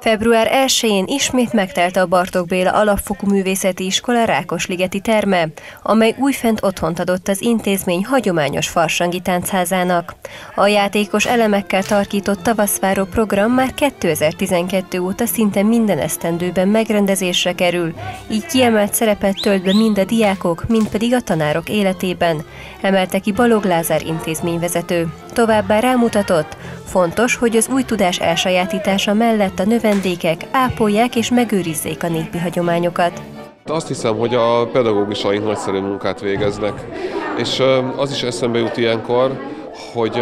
Február 1-én ismét megtelt a Bartók Béla Alapfokú Művészeti Iskola Rákosligeti terme, amely újfent otthont adott az intézmény hagyományos farsangi táncházának. A játékos elemekkel tarkított tavaszváró program már 2012 óta szinte minden esztendőben megrendezésre kerül, így kiemelt szerepet tölt be mind a diákok, mind pedig a tanárok életében, emelte ki Balog Lázár intézményvezető. Továbbá rámutatott, fontos, hogy az új tudás elsajátítása mellett a növendékek ápolják és megőrizzék a népi hagyományokat. Azt hiszem, hogy a pedagógusaink nagyszerű munkát végeznek, és az is eszembe jut ilyenkor, hogy,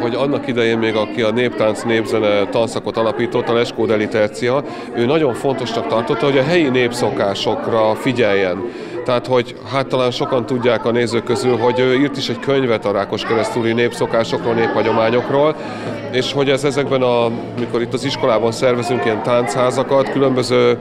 hogy annak idején még aki a néptánc népzene tanszakot alapított, a Leskó Delitercia, ő nagyon fontosnak tartotta, hogy a helyi népszokásokra figyeljen. Tehát, hogy hát talán sokan tudják a nézők közül, hogy ő írt is egy könyvet a Rákos keresztúri népszokásokról, néphagyományokról, és hogy ez ezekben a, mikor itt az iskolában szervezünk ilyen táncházakat, különböző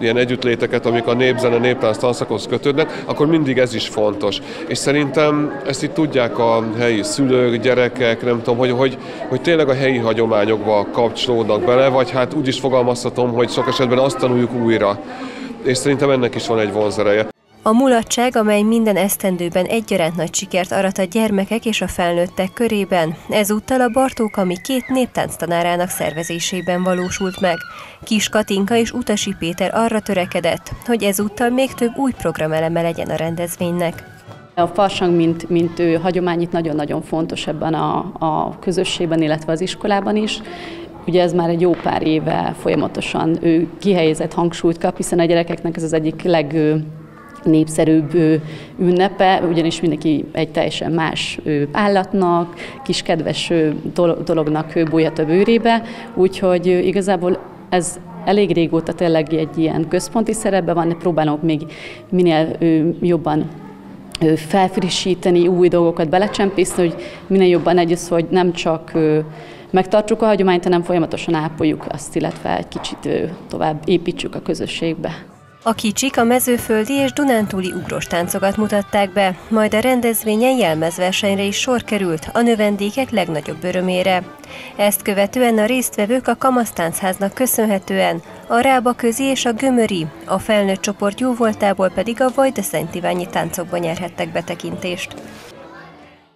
ilyen együttléteket, amik a népzene, néptánc tanszakhoz kötődnek, akkor mindig ez is fontos. És szerintem ezt itt tudják a helyi szülők, gyerekek, nem tudom, hogy, hogy, hogy tényleg a helyi hagyományokba kapcsolódnak bele, vagy hát úgy is fogalmazhatom, hogy sok esetben azt tanuljuk újra. És szerintem ennek is van egy vonzereje. A mulatság, amely minden esztendőben egyaránt nagy sikert arat a gyermekek és a felnőttek körében, ezúttal a Bartók, ami két néptánctanárának szervezésében valósult meg. Kis Katinka és Utasi Péter arra törekedett, hogy ezúttal még több új programeleme legyen a rendezvénynek. A farsang, mint, mint ő, hagyomány itt nagyon-nagyon fontos ebben a, a közösségben, illetve az iskolában is. Ugye ez már egy jó pár éve folyamatosan ő kihelyezett hangsúlyt kap, hiszen a gyerekeknek ez az egyik leg népszerűbb ünnepe, ugyanis mindenki egy teljesen más állatnak, kis kedves dolognak bújhat a bőrébe, úgyhogy igazából ez elég régóta tényleg egy ilyen központi szerepben van, próbálunk még minél jobban felfrissíteni, új dolgokat belecsempészni, hogy minél jobban egy hogy nem csak megtartsuk a hagyományt, hanem folyamatosan ápoljuk azt, illetve egy kicsit tovább építsük a közösségbe. A kicsik a mezőföldi és dunántúli ugrós táncokat mutatták be, majd a rendezvényen jelmezversenyre is sor került a növendékek legnagyobb örömére. Ezt követően a résztvevők a Kamasztáncháznak köszönhetően a Rába közi és a Gömöri, a felnőtt csoport jóvoltából pedig a Vajda Szent Iványi táncokban nyerhettek betekintést.